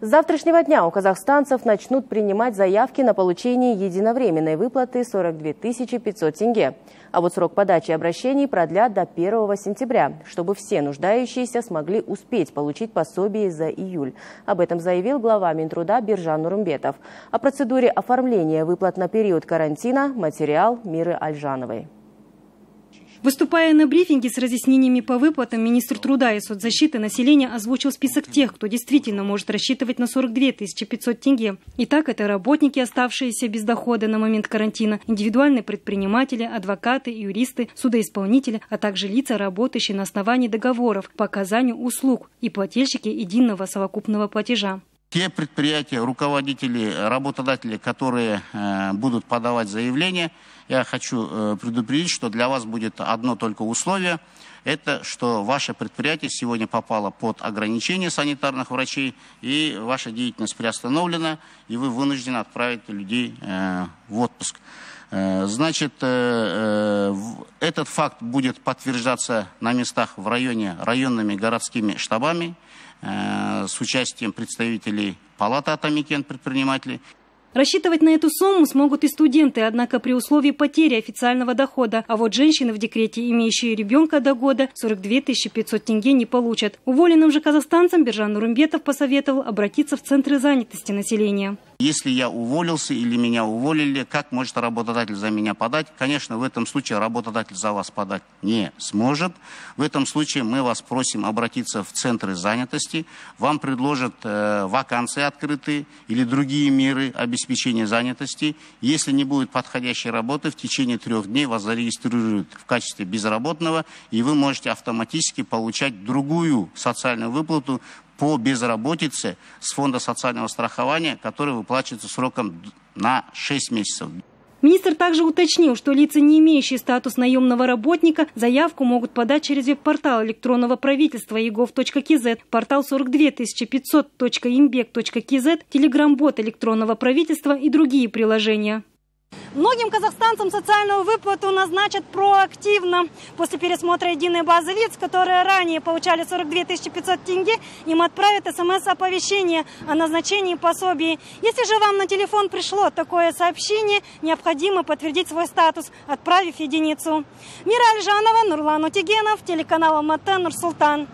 С завтрашнего дня у казахстанцев начнут принимать заявки на получение единовременной выплаты 42 500 тенге. А вот срок подачи обращений продлят до 1 сентября, чтобы все нуждающиеся смогли успеть получить пособие за июль. Об этом заявил глава Минтруда Биржан Нурумбетов. О процедуре оформления выплат на период карантина материал Миры Альжановой. Выступая на брифинге с разъяснениями по выплатам, министр труда и соцзащиты населения озвучил список тех, кто действительно может рассчитывать на 42 500 тенге. Итак, это работники, оставшиеся без дохода на момент карантина, индивидуальные предприниматели, адвокаты, юристы, судоисполнители, а также лица, работающие на основании договоров по оказанию услуг и плательщики единого совокупного платежа. Те предприятия, руководители, работодатели, которые э, будут подавать заявления, я хочу э, предупредить, что для вас будет одно только условие. Это что ваше предприятие сегодня попало под ограничение санитарных врачей, и ваша деятельность приостановлена, и вы вынуждены отправить людей э, в отпуск. Э, значит, э, этот факт будет подтверждаться на местах в районе районными городскими штабами, с участием представителей Палаты Атамикен предпринимателей. Рассчитывать на эту сумму смогут и студенты, однако при условии потери официального дохода. А вот женщины в декрете, имеющие ребенка до года, 42 500 тенге не получат. Уволенным же казахстанцам Биржан Нурумбетов посоветовал обратиться в центры занятости населения. Если я уволился или меня уволили, как может работодатель за меня подать? Конечно, в этом случае работодатель за вас подать не сможет. В этом случае мы вас просим обратиться в центры занятости. Вам предложат э, вакансии открытые или другие меры обеспечения занятости. Если не будет подходящей работы, в течение трех дней вас зарегистрируют в качестве безработного, и вы можете автоматически получать другую социальную выплату по безработице с фонда социального страхования, который выплачивается сроком на 6 месяцев. Министр также уточнил, что лица, не имеющие статус наемного работника, заявку могут подать через веб-портал электронного правительства egov.kz, портал 42500.imbec.kz, телеграм-бот электронного правительства и другие приложения. Многим казахстанцам социальную выплату назначат проактивно. После пересмотра единой базы лиц, которые ранее получали 42 500 тенге, им отправят смс-оповещение о назначении пособий. Если же вам на телефон пришло такое сообщение, необходимо подтвердить свой статус, отправив единицу. Мира Альжанова, Нурлан Утигенов, телеканал Алматы, Нурсултан.